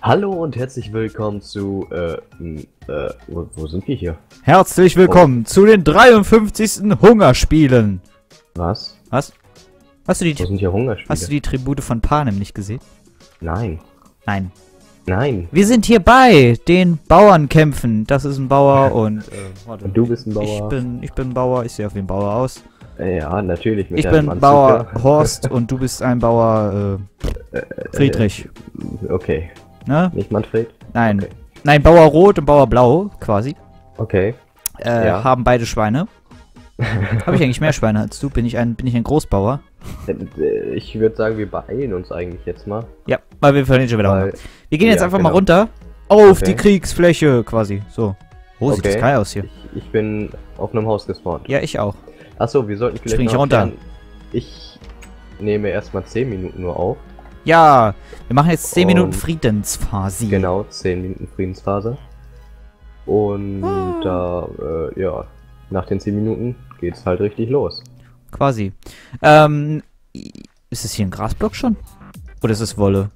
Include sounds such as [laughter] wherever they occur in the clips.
Hallo und herzlich willkommen zu, äh, m, äh, wo, wo sind wir hier? Herzlich willkommen zu den 53. Hungerspielen. Was? Was? Hast du die, Wo sind hier Hungerspiele? hast du die Tribute von Panem nicht gesehen? Nein. Nein. Nein. Wir sind hier bei den Bauernkämpfen. Das ist ein Bauer [laughs] und, äh, warte. Und du bist ein Ich Bauer. bin, ich bin ein Bauer, ich sehe auf ein Bauer aus. Äh, ja, natürlich. Ich bin Anzug Bauer. [laughs] Horst und du bist ein Bauer äh, Friedrich. Okay. Ne? Nicht Manfred? Nein. Okay. Nein, Bauer Rot und Bauer Blau quasi. Okay. Äh, Ja. Haben beide Schweine. [laughs] Habe ich eigentlich mehr Schweine als du? Bin ich ein, bin ich ein Großbauer? Äh, Ich würde sagen, wir beeilen uns eigentlich jetzt mal. Ja, weil wir verlieren schon wieder. Weil, Wir gehen jetzt Ja, einfach mal genau. runter auf Okay. die Kriegsfläche quasi. So. Oh, sieht Okay. das geil aus hier. ich, ich bin auf einem Haus gespawnt. Ja, ich auch. Achso, wir sollten vielleicht Spring ich runter. Ich nehme erstmal 10 Minuten nur auf. Ja, wir machen jetzt 10 Minuten Friedensphase. Genau, 10 Minuten Friedensphase. Und Ah. da, äh, ja, nach den 10 Minuten geht's halt richtig los. Quasi. Ähm, ist es hier ein Grasblock schon? Oder ist es Wolle?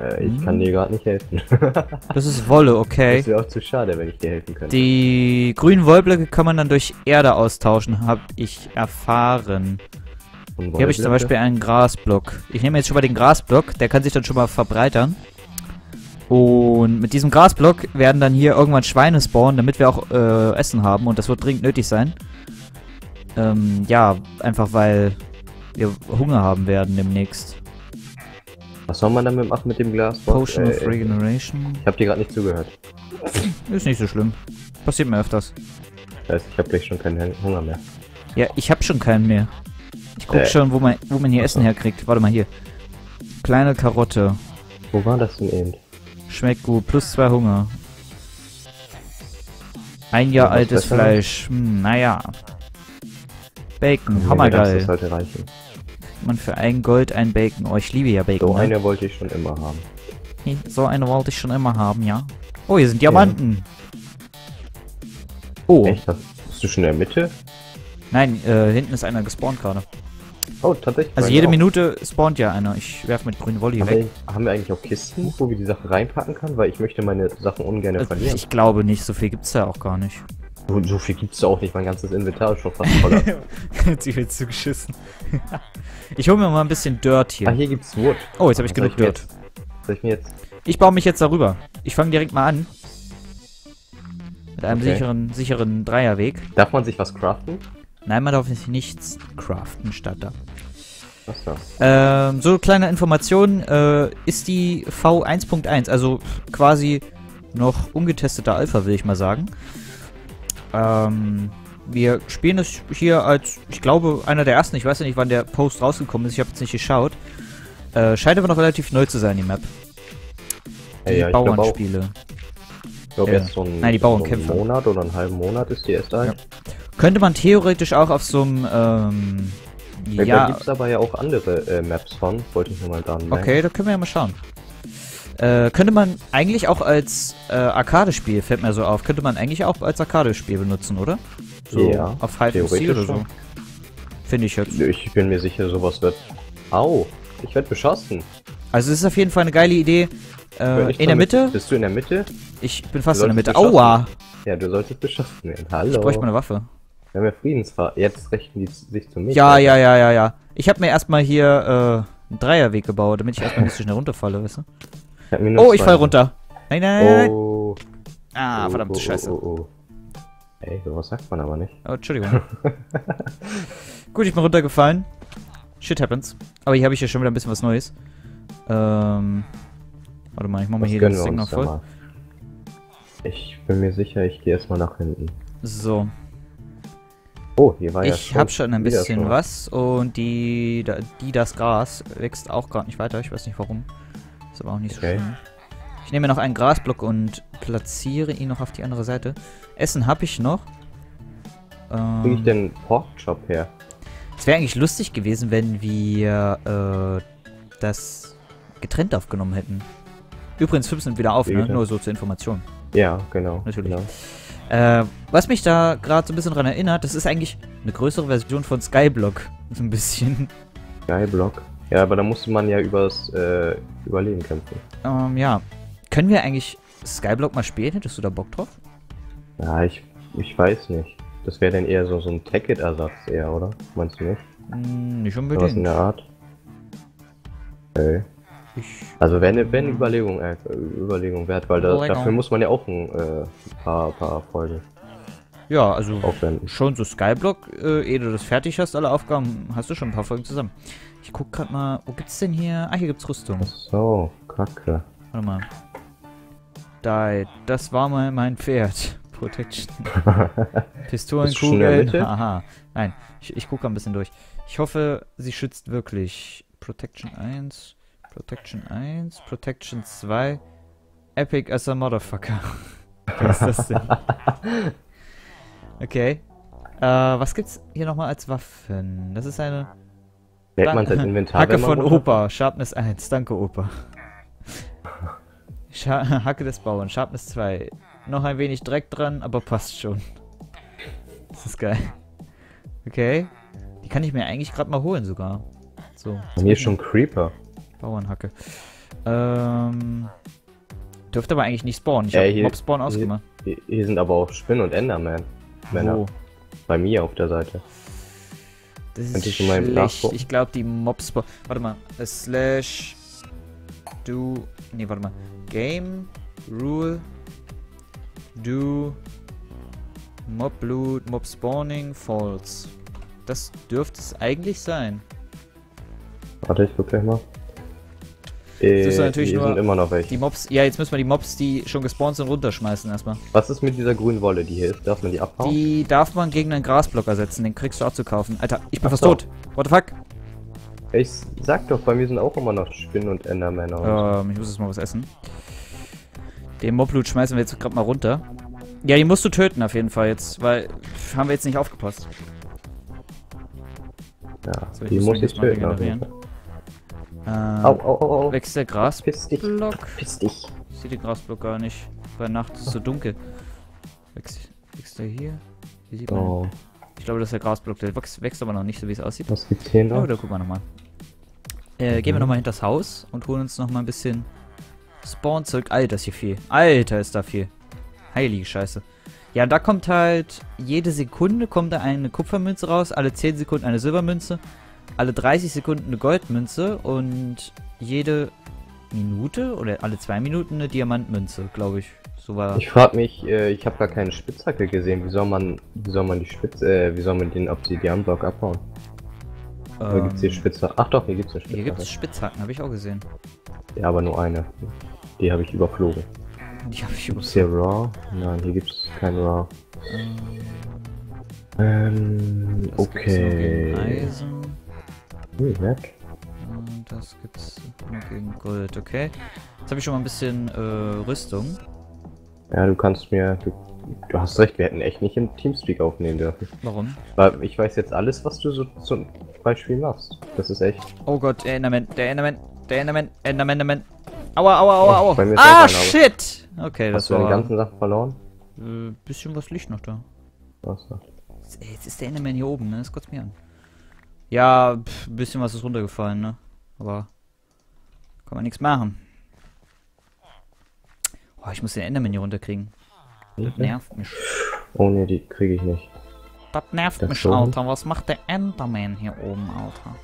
Äh, ich Hm. kann dir gerade nicht helfen. [laughs] Das ist Wolle, okay. Das wäre auch zu schade, wenn ich dir helfen könnte. Die grünen Wollblöcke kann man dann durch Erde austauschen, habe ich erfahren. Hier habe ich zum? Beispiel einen Grasblock. Ich nehme jetzt schon mal den Grasblock, der kann sich dann schon mal verbreitern. Und mit diesem Grasblock werden dann hier irgendwann Schweine spawnen, damit wir auch äh, Essen haben. Und das wird dringend nötig sein. Ähm, ja, einfach weil wir Hunger haben werden demnächst. Was soll man damit machen mit dem Glas? Potion of äh, Regeneration. Ich habe dir gerade nicht zugehört. Ist nicht so schlimm. Passiert mir öfters. Das heißt, ich habe gleich schon keinen Hunger mehr. Ja, ich habe schon keinen mehr. Ich guck Äh. schon, wo man, wo man hier Essen herkriegt. Warte mal hier. Kleine Karotte. Wo war das denn eben? Schmeckt gut. Plus zwei Hunger. Ein Jahr Ja, altes? Fleisch. Hm, naja. Bacon. Ganz Hammergeil. Das sollte reichen. Man für ein Gold ein Bacon. Oh, ich liebe ja Bacon. So ne? eine wollte ich schon immer haben. So eine wollte ich schon immer haben, ja. Oh, hier sind Diamanten. Oh, Echt? Das- Bist du schon in der Mitte? nein, äh, hinten ist einer gespawnt gerade. Oh, tatsächlich. Also jede auch. Minute spawnt ja einer. Ich werfe mit grünen Volley Haben weg. wir, haben wir eigentlich auch Kisten, wo wir die Sachen reinpacken kann? Weil ich möchte meine Sachen ungern Also, verlieren. ich glaube nicht, so viel gibt's da auch gar nicht. So, so viel gibt's da auch nicht. Mein ganzes Inventar ist schon fast voll. Sie [laughs] wird zugeschissen. [laughs] ich hole mir mal ein bisschen Dirt ah, hier. hier gibt's Wood. Oh, jetzt habe ich Was genug Dirt. jetzt- Soll ich mir jetzt... Ich baue mich jetzt darüber. Ich fange direkt mal an. Mit einem Okay. sicheren, sicheren Dreierweg. Darf man sich was craften? Nein, man darf nichts craften statt da. Achso. Ähm, so kleine Information, äh, ist die V1.1, also quasi noch ungetesteter Alpha, will ich mal sagen. Ähm, wir spielen es hier als, ich glaube, einer der ersten, ich weiß ja nicht, wann der Post rausgekommen ist, ich habe jetzt nicht geschaut. Äh, scheint aber noch relativ neu zu sein, die Map. Die ja. Bauernspiele. Ich glaube Ja. jetzt so ein, Nein, die so Bauernkämpfe. Monat oder einen halben Monat ist die erst alt. Könnte man theoretisch auch auf so einem, ähm, Ja. Da ja, gibt's aber ja auch andere äh, Maps von. Wollte ich nur mal da anmerken. Okay, da können wir ja mal schauen. Äh, könnte man eigentlich auch als äh, Arcade-Spiel, fällt mir so auf, könnte man eigentlich auch als Arcade-Spiel benutzen, oder? So Ja, auf Seek theoretisch oder so. Finde ich jetzt. Ich bin mir sicher, sowas wird... Au! Ich werde beschossen. Also es ist auf jeden Fall eine geile Idee. Äh, in der Mitte? Bist du in der Mitte? Ich bin fast in der Mitte. Aua! Ja, du solltest beschossen werden. Hallo. Ich bräuchte mal eine Waffe. Wir haben ja Friedensfahrt. Jetzt richten die sich zu mir. Ja, ja, ja, ja, ja. Ich habe mir erstmal hier äh, einen Dreierweg gebaut, damit ich erstmal nicht so schnell runterfalle, weißt du? Ich Oh, ich fall runter. Nein, nein. Oh. Ah, oh, verdammte oh, Scheiße. Oh, oh, oh. Ey, sowas sagt man aber nicht. Oh, Entschuldigung. [laughs] Gut, ich bin runtergefallen. Shit happens. Aber hier habe ich ja schon wieder ein bisschen was Neues. Ähm. Warte mal, ich mach mal Was hier das Ding noch voll. Ich bin mir sicher, ich gehe erstmal nach hinten. So. Oh, hier war ja ich habe schon ein bisschen schon was und die, die das Gras wächst auch gerade nicht weiter. Ich weiß nicht warum. Ist aber auch nicht Okay. so schlimm. Ich nehme noch einen Grasblock und platziere ihn noch auf die andere Seite. Essen habe ich noch. Wo krieg ich Ähm, denn Porkchop her? Es wäre eigentlich lustig gewesen, wenn wir äh, das getrennt aufgenommen hätten. Übrigens, 5 sind wieder auf, ne? Nur so zur Information. Ja, genau. Natürlich. Genau. Äh, was mich da gerade so ein bisschen dran erinnert, das ist eigentlich eine größere Version von Skyblock. [laughs] So ein bisschen. Skyblock. Ja, aber da musste man ja übers äh, Überleben kämpfen. Ähm, ja. Können wir eigentlich Skyblock mal spielen? Hättest du da Bock drauf? Ja, ich, ich weiß nicht. Das wäre dann eher so, so ein Tacket-Ersatz eher, oder? Meinst du nicht? Hm, nicht Oder was in unbedingt. der Art? Okay. Ich, Also wäre eine, wär eine Überlegung, äh, Überlegung wert, weil da, dafür muss man ja auch ein äh, paar, paar Folgen ja, also aufwenden. schon so Skyblock, äh, ehe du das fertig hast, alle Aufgaben, hast du schon ein paar Folgen zusammen. Ich guck grad mal, wo gibt's denn hier? Ah, hier gibt's Rüstung. So, kacke. Warte mal. Die, das war mal mein Pferd. [laughs] Protection. [laughs] Pistolenkugeln. Aha. Nein, ich, ich gucke ein bisschen durch. Ich hoffe, sie schützt wirklich. Protection 1, Protection 1, Protection 2. Epic as a Motherfucker. [laughs] Was ist das denn? Okay. Äh, was gibt's hier nochmal als Waffen? Das ist eine Merkt man sein [laughs] Inventar, Hacke von Opa, Sharpness 1. Danke, Opa. Scha [laughs] Hacke des Bauern, Sharpness 2. Noch ein wenig Dreck dran, aber passt schon. Das ist geil. Okay. Die kann ich mir eigentlich gerade mal holen sogar. So. Mir ist schon Creeper. Bauernhacke. Ähm. Dürfte aber eigentlich nicht spawnen. Ich Äh, habe hier- Mob Spawn hier- ausgemacht. Hier, hier sind aber auch Spin und Enderman. Männer. Wo? Bei mir auf der Seite. Das ist mal schlecht. Ich glaube, die Mobs. Warte mal. Slash. Do. Nee, warte mal. Game. Rule. Do. Mob Loot. Mob Spawning. False. Das dürfte es eigentlich sein. Warte, ich guck gleich mal. Äh, ist natürlich nur- immer noch welche. Die Mobs. Ja, jetzt müssen wir die Mobs, die schon gespawnt sind, runterschmeißen erstmal. Was ist mit dieser grünen Wolle, die hier ist? Darf man die abhauen? Die darf man gegen einen Grasblock ersetzen. Den kriegst du auch zu kaufen. Alter, ich bin Ach fast so. tot. What the fuck? Ich sag doch, bei mir sind auch immer noch Spinnen und Endermänner. Ähm, ich muss jetzt mal was essen. Den Mobloot schmeißen wir jetzt gerade mal runter. Ja, die musst du töten auf jeden Fall jetzt, weil pff, haben wir jetzt nicht aufgepasst. Ja, So, ich die muss muss ich töten. auf jeden. Fall. Ähm, Au, au, au, au. wächst der Grasblock? Piss dich. Piss dich. Ich sehe den Grasblock gar nicht. Bei Nacht ist es so dunkel. Wächst, wächst der hier? Hier sieht man. Oh, Ich glaube, das ist der Grasblock. Der wächst, wächst aber noch nicht, so wie es aussieht. was gibt's hier noch? oder guck mal nochmal. Äh, gehen wir Mhm. nochmal hinters Haus und holen uns nochmal ein bisschen Spawnzeug. Alter, ist hier viel. Alter, ist da viel. Heilige Scheiße. Ja, da kommt halt jede Sekunde kommt da eine Kupfermünze raus, alle 10 Sekunden eine Silbermünze, alle 30 Sekunden eine Goldmünze und jede Minute oder alle zwei Minuten eine Diamantmünze, glaube ich. So war. Ich frag mich, äh, ich habe gar keine Spitzhacke gesehen. Wie soll man, wie soll man die Spitze, äh, wie soll man den Obsidianblock abbauen? Oder ähm, gibt's hier Spitzhacke? Ach doch, hier gibt's eine Spitzhacke. hier gibt es Spitzhacken, habe ich auch gesehen. Ja, aber nur eine. Die habe ich überflogen. Die habe ich Gibt's übersehen. hier Raw? Nein, hier gibt's kein Raw. Ähm, gegen okay. Eisen. Weg. Und das gibt's nur gegen Gold, okay. Jetzt habe ich schon mal ein bisschen äh, Rüstung. Ja, du kannst mir, du, du hast recht, wir hätten echt nicht im Teamspeak aufnehmen dürfen. Warum? Weil ich weiß jetzt alles, was du so zum Beispiel machst. Das ist echt. Oh Gott, der Enderman, der Enderman, der Enderman, Enderman, Enderman. Aua, aua, aua, Oh, aua. ist ah, shit! Okay, das Hast du war... ganzen Sachen verloren? Äh, bisschen was Licht noch da. Achso. Ey, jetzt ist der Enderman hier oben, ne? Das kotzt mir an. Ja, pff, ein bisschen was ist runtergefallen, ne? Aber kann man nichts machen. Oh, ich muss den Enderman hier runterkriegen. Das nervt mich. Oh ne, die kriege ich nicht. Das nervt Das mich, schon. Alter. Was macht der Enderman hier oben, Alter?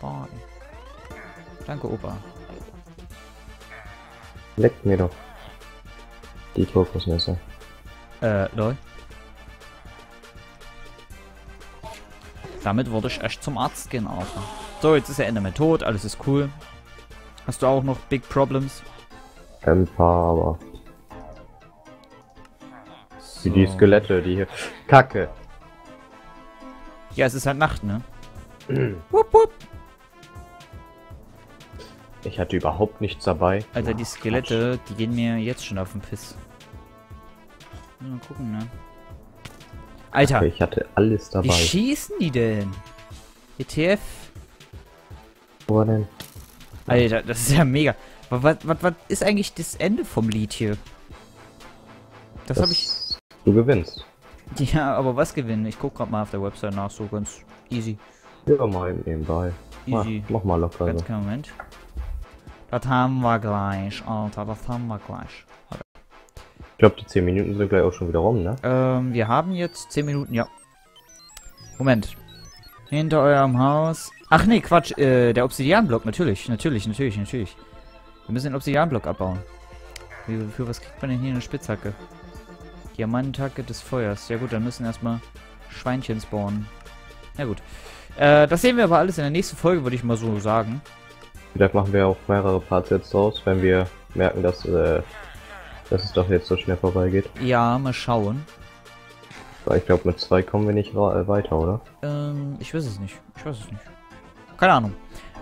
Boah. Danke, Opa. Leckt mir doch. Die Kokosnüsse. Äh, lol. Damit würde ich echt zum Arzt gehen, Alter. So, jetzt ist der Enderman tot, alles ist cool. Hast du auch noch Big Problems? Ein paar, aber. Wie die So. Skelette, die hier. Kacke. Ja, es ist halt Nacht, ne? [clears throat] wupp, wupp. Ich hatte überhaupt nichts dabei. Alter, die Skelette, die gehen mir jetzt schon auf den Piss. Mal gucken, ne? Alter, Okay, ich hatte alles wie dabei. schießen die denn? ETF? Wo denn? Alter, das ist ja mega. Was, was, was ist eigentlich das Ende vom Lied hier? Das, habe ich. Du gewinnst. Ja, aber was gewinnen? Ich guck grad mal auf der Website nach, so ganz easy. Ja, mal eben nebenbei. Mach, Easy. mach mal locker. Ganz So. Moment. Das haben wir gleich, Alter, das haben wir gleich. Ich glaube, die 10 Minuten sind gleich auch schon wieder rum, ne? Ähm, wir haben jetzt 10 Minuten, ja. Moment. Hinter eurem Haus. Ach nee, Quatsch, äh, der Obsidianblock, natürlich, natürlich, natürlich, natürlich. Wir müssen den Obsidianblock abbauen. Wie, für was kriegt man denn hier eine Spitzhacke? Diamanthacke des Feuers. Ja gut, dann müssen erstmal Schweinchen spawnen. Na gut. Äh, das sehen wir aber alles in der nächsten Folge, würde ich mal so sagen. Vielleicht machen wir auch mehrere Parts jetzt draus, wenn wir merken, dass, äh, dass es doch jetzt so schnell vorbeigeht. Ja, mal schauen. Weil ich glaube, mit zwei kommen wir nicht äh, weiter, oder? Ähm, ich weiß es nicht. Ich weiß es nicht. Keine Ahnung.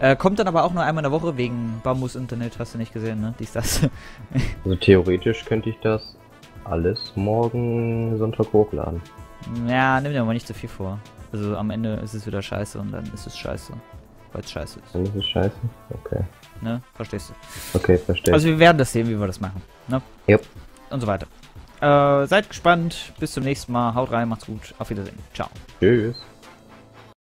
Äh, kommt dann aber auch nur einmal in der Woche wegen Bambus-Internet, hast du nicht gesehen, ne? Dies, das. [laughs] Also theoretisch könnte ich das alles morgen Sonntag hochladen. ja, nimm dir mal nicht zu viel vor. Also am Ende ist es wieder scheiße und dann ist es scheiße. Weil es scheiße ist. Dann ist scheiße. Okay. Ne? Verstehst du? Okay, verstehe. Also wir werden das sehen, wie wir das machen. Ne? Yep. Und so weiter. Äh, seid gespannt. Bis zum nächsten Mal. Haut rein, macht's gut. Auf Wiedersehen. Ciao. Tschüss.